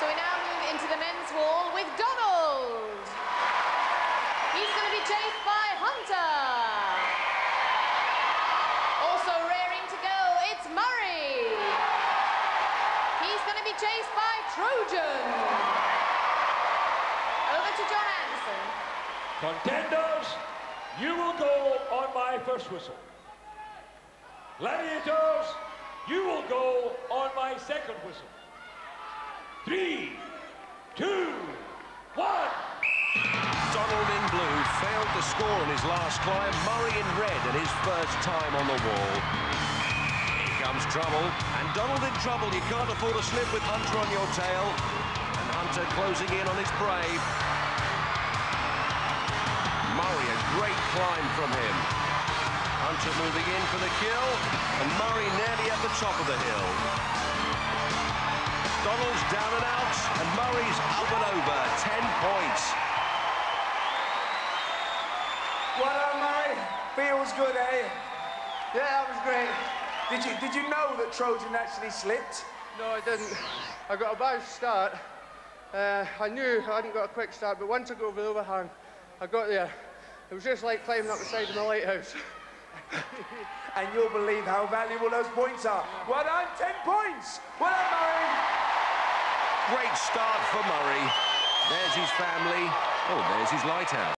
So we now move into the men's wall with Donald. He's going to be chased by Hunter. Also rearing to go, it's Murray. He's going to be chased by Trojan. Over to John Anderson. Contenders, you will go on my first whistle. Gladiators, you will go on my second whistle. Three, two, one. Donald in blue failed to score on his last climb. Murray in red and his first time on the wall. Here comes trouble. And Donald in trouble. You can't afford a slip with Hunter on your tail. And Hunter closing in on his brave. Murray, a great climb from him. Hunter moving in for the kill. And Murray nearly at the top of the hill. Donald's down and out, and Murray's up and over. 10 points. Well done, Murray. Feels good, eh? Yeah, that was great. Did you did you know that Trojan actually slipped? No, I didn't. I got a bad start. Uh, I knew I hadn't got a quick start, but once I got over the overhang, I got there. It was just like climbing up the side of my lighthouse. and you'll believe how valuable those points are. Well done, 10 points. Well done, Murray. Great start for Murray. There's his family. Oh, there's his lighthouse.